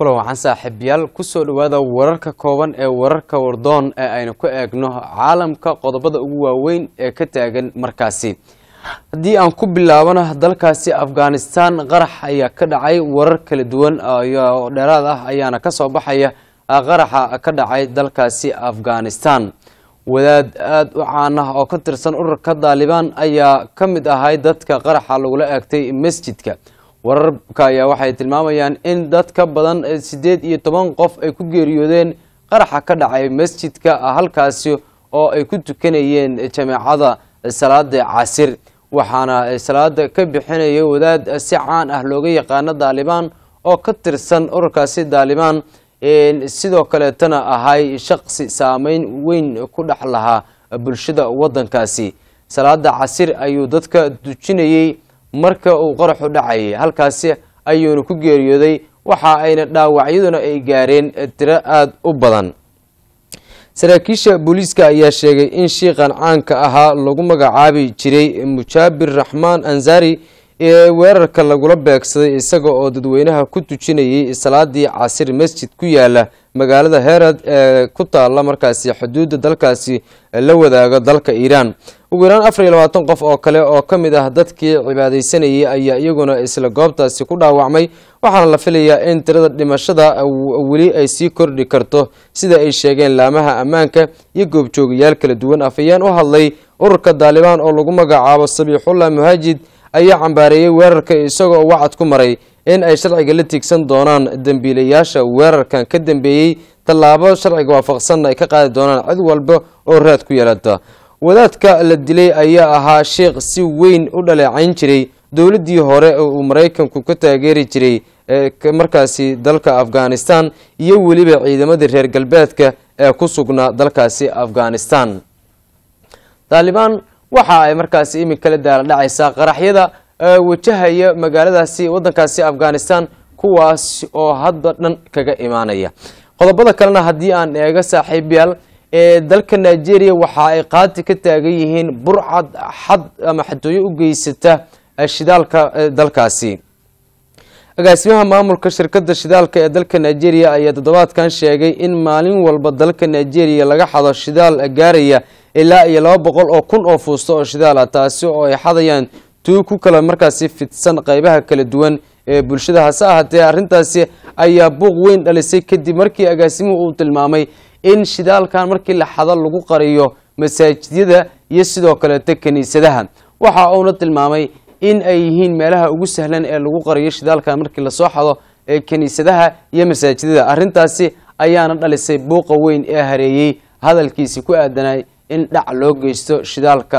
kulan waxaan saaxiibayaal ku soo dhawaada wararka kooban ee wararka wardoon ee aynu ku eegno caalamka qodobada ugu waaweyn ee ka taagan markaasi. Haddii aan ku bilaabano dalkaasi afghanistan qarax ayaa ka dhacay warar kala duwan oo dheeraad ah ayaana ka soo baxaya qaraxa ka dhacay dalkaasi afghanistan. Wadaad aada u caan ah oo ka tirsan ururka daalibaan ayaa ka mid ahay dadka qaraxa lagula eegtay masjidka wararka ayaa waxay tilmaamayaan in dad ka badan siddeed iyo toban qof ay ku geeriyoodeen qaraxa ka dhacay masjidka halkaasi oo ay ku tukanayeen jameecada salaada casir. Waxaana salaada ka bixinaya wadaad si caan ah looga yaqaano daalibaan oo ka tirsan ururkaasi. Daalibaan sidoo kaleetana ahay shaqsi saameyn weyn ku dhex lahaa bulshada wadankaasi salaada casir ayuu dadka dujinayey marka uu qaraxu dhacayay halkaasi ayuuna ku geeriyooday waxa ayna dhaawacyaduna ay gaareen tiro aada u badan. Saraakiisha booliiska ayaa sheegay in shiiqan caanka ahaa lagu magacaabi jiray mujaabir raxmaan ansari ee weerarka lagula beegsaday isaga oo dadweynaha ku tujinayay salaadii casir masjid ku yaalla magaalada herad ee ku taala markaasi xuduudda dalkaasi la wadaago dalka iiraan. Ugu yaraan afar iyo labaatan qof oo kale oo ka mid ah dadkii cibaadeysanayay ayaa iyaguna isla goobtaasi ku dhaawacmay waxaana la filayaa in tirada dhimashada weli ay sii kordhi karto sida ay sheegeen laamaha ammaanka iyo goobjoogayaal kala duwan. Afayeen u hadlay ururka daalibaan oo lagu magacaabo sabiixullah muhaajid ayaa cambaareeyey weerarka isagoo wacad ku maray in ay sharciga la tiigsan doonaan dembiilayaasha weerarkan ka dambeeyey tallaabo sharciga waafaqsanna ay ka qaadi doonaan cid walba oo raad ku yeelata wadaadka la dilay ayaa ahaa sheikh si weyn u dhaleecayn jiray. Dowladdii hore uu maraykanku ka taageeri jiray markaasi dalka afghanistan iyo weliba ciidamadii reer galbeedka ee ku sugnaa dalkaasi afghanistan. Daalibaan waxa ay markaasi la daala dhacaysaa qaraxyada wajahaya magaaladaasi wadankaasi afghanistan kuwaas oo hadda dhan kaga imaanaya. Qodobada kalena haddii aan eego saaxiibayaal ee dalka nigeria waxa ay qaati ka taagan yihiin burcad xad ama xatooyo u geysata shidaalka dalkaasi. Agaasimaha maamulka shirkada shidaalka ee dalka nigeria ayaa toddobaadkan sheegay in maalin walba dalka nigeria laga xado shidaal gaaraya ilaa iyo laba boqol oo kun oo fuusto oo shidaal ah. Taasi oo ay xadayaan tuu ku kala markaasi fidsan qeybaha kala duwan ee bulshada. Hase ahaatee arrintaasi ayaa buuq weyn dhalisay kadib markii agaasimuhu uu tilmaamay in shidaalkan markii la xado lagu qariyo masaajidyada iyo sidoo kaleeto kiniisadaha waxa uuna tilmaamay in ay yihiin meelaha ugu sahlan ee lagu qariyo shidaalkan markii la soo xado ee kiniisadaha iyo masaajidada. Arrintaasi ayaana dhalisay buuqa weyn ee hareeyey. Hadalkiisi ku aadanay in dhac loo geysto shidaalka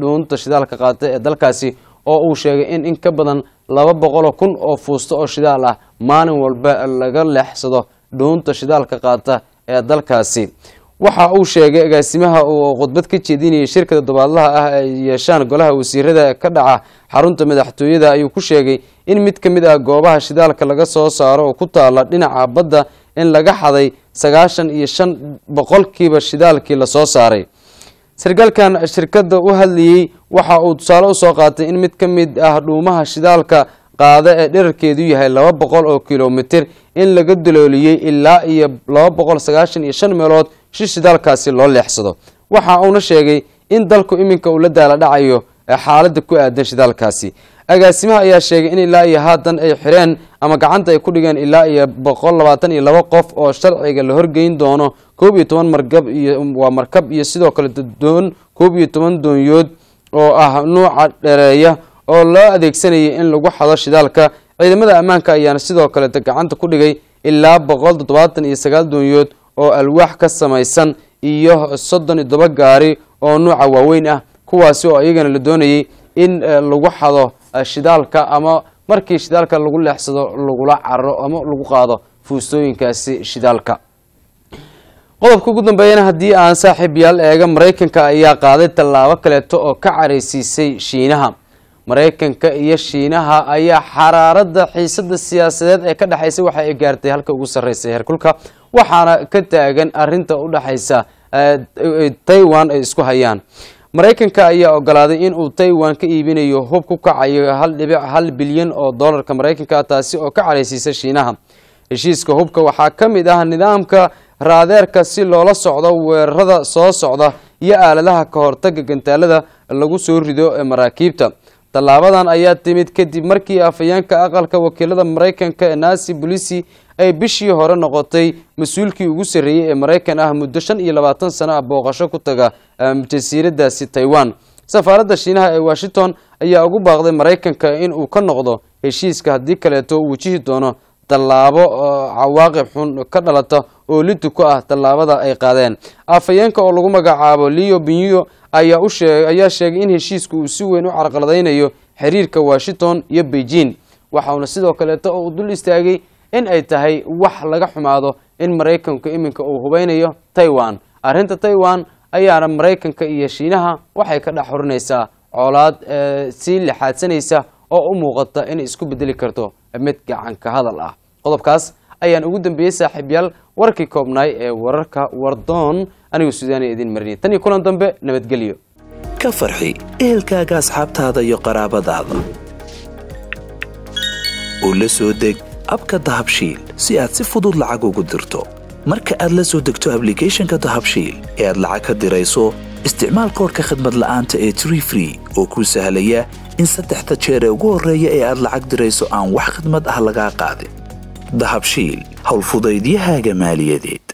dhuunta shidaalka qaata ee dalkaasi oo uu sheegay in in ka badan laba boqoloo kun oo fuusto oo shidaal ah maalin walba laga leexsado dhuunta shidaalka qaata ee dalkaasi. Waxa uu sheegay agaasimaha uu khudbad ka jeedinayay shirka toddobaadlaha ah ay yeeshaan golaha wasiirada ka dhaca xarunta madaxtooyada ayuu ku sheegay in mid ka mid ah goobaha shidaalka laga soo saaro oo ku taala dhinaca badda in laga xaday sagaashan iyo shan boqolkiiba shidaalkii la soo saaray sarkaalkan shirkada u hadlayey waxa uu tusaale u soo qaatay in mid ka mid ah dhuumaha shidaalka qaada ee dherarkeedu yahay laba boqol oo kilomitir in laga dalooliyey ilaa iyo laba boqol sagaashan iyo shan meelood si shidaalkaasi loo leexsado. Waxa uuna sheegay in dalku iminka uu la dhacayo xaalada ku aadan shidaalkaasi. Agaasimaha ayaa sheegay in ilaa iyo haatan ay xireen ama gacanta ay ku dhigeen ilaa iyo boqol labaatan iyo laba qof oo sharciga la horgeyn doono koob iyo toban markab iyo waa markab iyo sidoo kale doon koob iyo toban doonyood oo ah nuuca dhereeya oo loo adeegsanayay in lagu xado shidaalka. Ciidamada ammaanka ayaana sidoo kaleeta gacanta ku dhigay ilaa boqol toddobaatan iyo sagaal doonyood oo alwaax ka samaysan iyo soddon iyo toba gaari oo nuuca waaweyn ah kuwaasi oo iyagana la doonayay in lagu xado shidaalka ama markii shidaalka lagu leexsado lagula cararo ama lagu qaado fuustooyinkaasi shidaalka qodobka ugu dambeeyana haddii aan saaxiib yaal eega maraykanka ayaa qaaday tallaabo kaleeto oo ka caraysiisay shiinaha. Maraykanka iyo shiinaha ayaa xaraarada xiisada siyaasadeed ee ka dhexaysa waxa ay gaartay halka ugu sarreysa heerkulka waxaana ka taagan arinta u dhexaysa taiwan ay isku hayaan. Maraykanka ayaa ogolaaday in uu taiwan ka iibinayo hub ku kacayo hal dhibic hal bilyan oo doolarka maraykanka taasi oo ka caraysiisa shiinaha. Heshiiska hubka waxaa ka mid ah nidaamka raadeerka si loola socdo weerarada soo socda iyo aaladaha ka hortaga gantaalada lagu soo rido ee maraakiibta. Tallaabadan ayaa timid kadib markii afhayeenka aqalka wakiilada maraykanka ee nancy bolisi ay bishii hore noqotay mas'uulkii ugu sarreeyey ee maraykan ah muddo shan iyo labaatan sano ah booqasho ku taga jasiiradaasi taiwan. Safaaradda shiinaha ee washington ayaa ugu baaqday maraykanka in uu ka noqdo heshiiska haddii kaleeto uu wajihi doono tallaabo cawaaqib xun ka dhalata oo liddu ku ah tallaabada ay qaadeen. Afhayeenka oo lagu magacaabo leo binyo ayaa sheegay in heshiisku uu si weyn u carqaladaynayo xiriirka washington iyo beijing waxauna sidoo kaleeto uu dul istaagay in ay tahay wax laga xumaado in maraykanku iminka uu hubeynayo taiwan. Arrinta taiwan ayaana maraykanka iyo shiinaha waxay ka dhex xurinaysaa coolaad sii lixaadsanaysa oo u muuqata inay isku bedeli karto mid gacanka hadal ah. Qodobkaas ayaan ugu dambeeyey saaxiibyaal warkii koobnaay ee wararka wardoon. Anigu suudaaniya idin marinay tan iyo kulan dambe nabadgelyo. Ka farxi ehelkaaga asxaabtaada iyo qaraabadaada. U la soo deg abka dahabshiil si aad si fudud lacag ugu dirto. Marka aad la soo degto ablicathonka dahabshiil ee aad lacag ka dirayso isticmaal koorka khadmad la'aanta ee tree free oo kuu sahlaya in saddexda jeer ee ugu horreeya ee aad lacag dirayso aan wax khidmad ah lagaa qaadin ده هول هو الفضيديها جمال يديت